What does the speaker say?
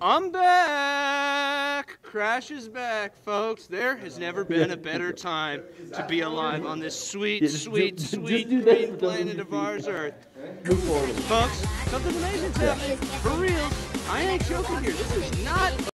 I'm back! Crash is back, folks. There has never been a better time to be alive on this sweet, sweet, sweet green planet of ours Earth. Folks, something amazing's happening. For real. I ain't joking here. This is not